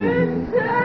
It's